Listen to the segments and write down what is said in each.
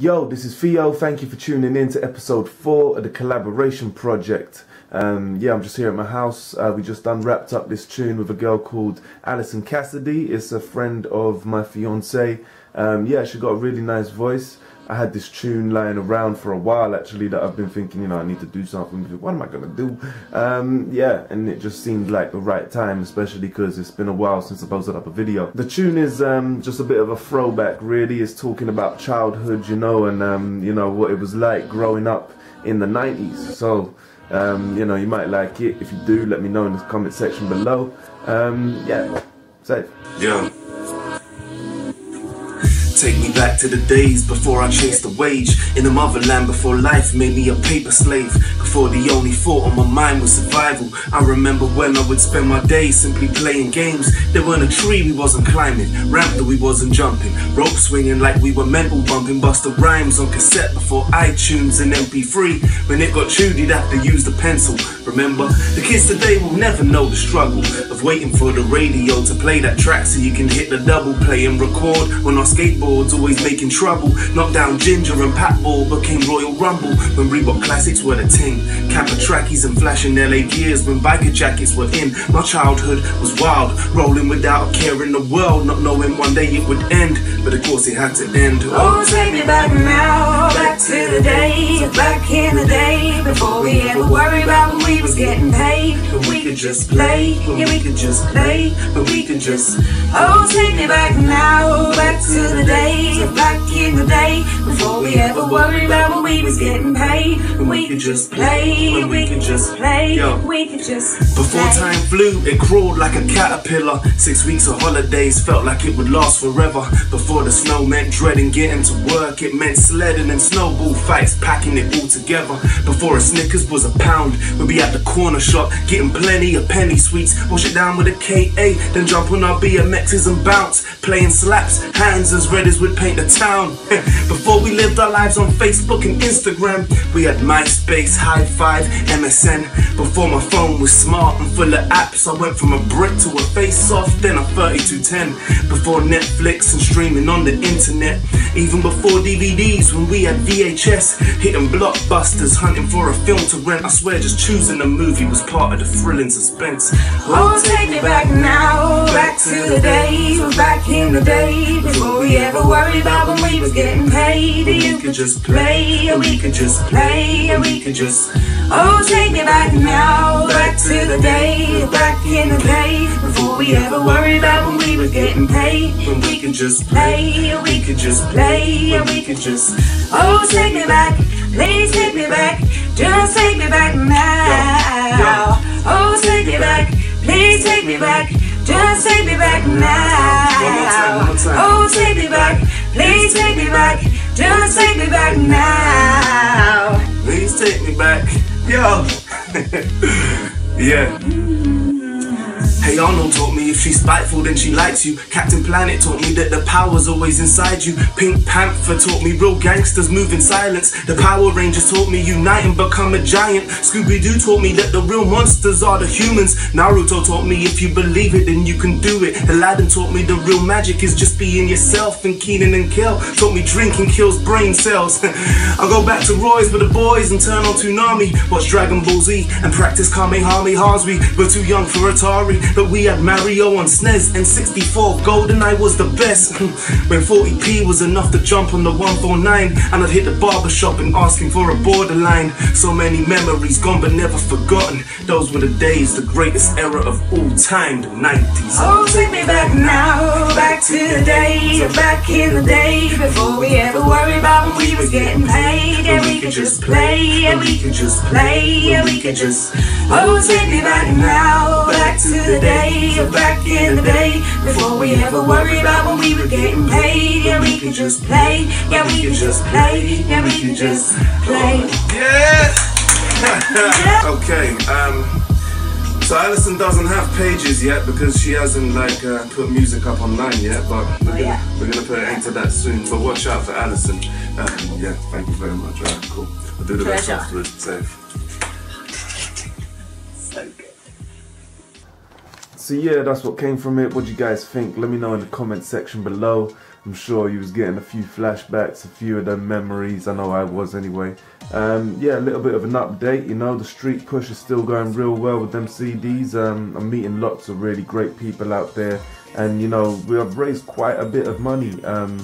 Yo, this is Theo. Thank you for tuning in to episode four of the collaboration project. Um, yeah, I'm just here at my house. Uh, we just done wrapped up this tune with a girl called Allison Cassidy. It's a friend of my fiance. Um, yeah, she got a really nice voice. I had this tune lying around for a while actually that I've been thinking, you know, I need to do something. What am I gonna do? Um, yeah, and it just seemed like the right time, especially because it's been a while since I posted up a video. The tune is um, just a bit of a throwback, really. It's talking about childhood, you know, and um, you know what it was like growing up in the 90s. So. Um, you know, you might like it. If you do, let me know in the comment section below. Um, yeah, safe. Yeah. Take me back to the days before I chased the wage. In the motherland before life made me a paper slave. Before the only thought on my mind was survival. I remember when I would spend my days simply playing games. There weren't a tree we wasn't climbing. Ramp that we wasn't jumping. Rope swinging like we were mental bumping. Busta Rhymes on cassette before iTunes and MP3 When it got chewed you'd have to use the pencil. Remember? The kids today will never know the struggle Of waiting for the radio to play that track So you can hit the double play and record. On our skateboard always making trouble. Knocked down Ginger and Patball became Royal Rumble. When Reebok classics were the ting. Kappa trackies and flashing LA gears when biker jackets were in. My childhood was wild, rolling without a care in the world, not knowing one day it would end. But of course it had to end. Oh, take me back now, back to the day, back in the day, before we ever worried about when we was getting paid. But we could just play, yeah, we could just play, but we could just. Oh, take me back now, back to the day days in the day before we ever worried about when we was getting paid. We could just play, we could just play, we could just. Before time flew, it crawled like a caterpillar. Six weeks of holidays felt like it would last forever. Before the snow meant dreading getting to work, it meant sledding and snowball fights, packing it all together. Before a Snickers was a pound, we'd be at the corner shop getting plenty of penny sweets. Wash it down with a KA, then jump on our BMXs and bounce, playing slaps, hands as red as would paint the town. Before we lived our lives on Facebook and Instagram, we had MySpace, Hi5, MSN. Before my phone was smart and full of apps, I went from a brick to a face off, then a 3210. Before Netflix and streaming on the internet, even before DVDs when we had VHS, hitting blockbusters, hunting for a film to rent. I swear, just choosing a movie was part of the thrill and suspense. Oh, take me back now, back to the the day before we ever worried about when we was getting paid. You could just play, or we could just play, or we could just. Oh, take me back now, back to the day, back in the day, before we ever worried about when we was getting paid. When we could just play, or we could just play, or we could just. Oh, take me back, please take me back, just take me back now. Oh, take me back, please take me back. Just take me back now. One more time, one more time. Oh, take me back. Please take me back. Just take me back now. Please take me back. Yo. yeah. Hey Arnold taught me if she's spiteful then she likes you. Captain Planet taught me that the power's always inside you. Pink Panther taught me real gangsters move in silence. The Power Rangers taught me unite and become a giant. Scooby-Doo taught me that the real monsters are the humans. Naruto taught me if you believe it then you can do it. Aladdin taught me the real magic is just being yourself And Kenan and Kel taught me drinking kills brain cells. I go back to Roy's with the boys and turn on Toonami. Watch Dragon Ball Z and practice Kamehamehas We were too young for Atari but we had Mario on SNES and 64 GoldenEye was the best. when 40p was enough to jump on the 149 and I'd hit the barbershop and ask him for a borderline. So many memories gone but never forgotten. Those were the days, the greatest era of all time, the 90s. Oh, take me back now, back to the day, back in the day before we ever worried about when we was getting paid. And we could just play, and we could just play, and we could just. Oh, take me back now, back to in the day, before we ever worried about when we were getting paid. Yeah, we could just play, yeah, we could just play, yeah, we could just play. Yeah! okay, um, so Allison doesn't have pages yet because she hasn't like uh, put music up online yet, but we're, Oh, gonna, yeah. we're gonna put an end to that soon. But watch out for Allison. Um, yeah, thank you very much. Alright, cool. We'll do the rest Pleasure. afterwards. Safe. So good. So yeah, that's what came from it. What do you guys think? Let me know in the comment section below. I'm sure you was getting a few flashbacks, a few of them memories. I know I was anyway. Um, yeah, a little bit of an update. You know, the street push is still going real well with them CDs. Um, I'm meeting lots of really great people out there, and you know, we have raised quite a bit of money. Um,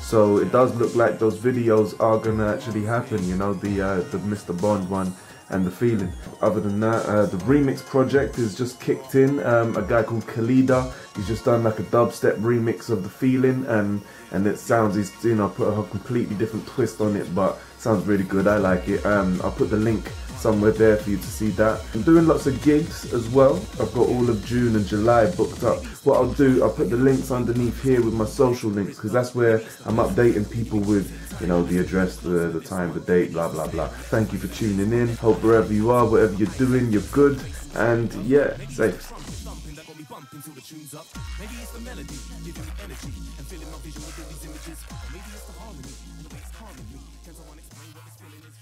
so it does look like those videos are gonna actually happen. You know, the uh, the Mr. Bond one and the feeling. Other than that, uh, the remix project is just kicked in. Um, a guy called Khalida, he's just done like a dubstep remix of the feeling, and and it sounds he's you know put a completely different twist on it, but sounds really good. I like it. Um, I'll put the link somewhere there for you to see that. I'm doing lots of gigs as well. I've got all of June and July booked up. What I'll do, I'll put the links underneath here with my social links because that's where I'm updating people with, you know, the address, the, the time, the date, blah, blah, blah. Thank you for tuning in. Hope wherever you are, whatever you're doing, you're good. And yeah, safe the tune's up. Maybe it's the melody, giving me energy and filling my vision with all these images. Maybe it's the harmony the way it's calming me. What feeling is?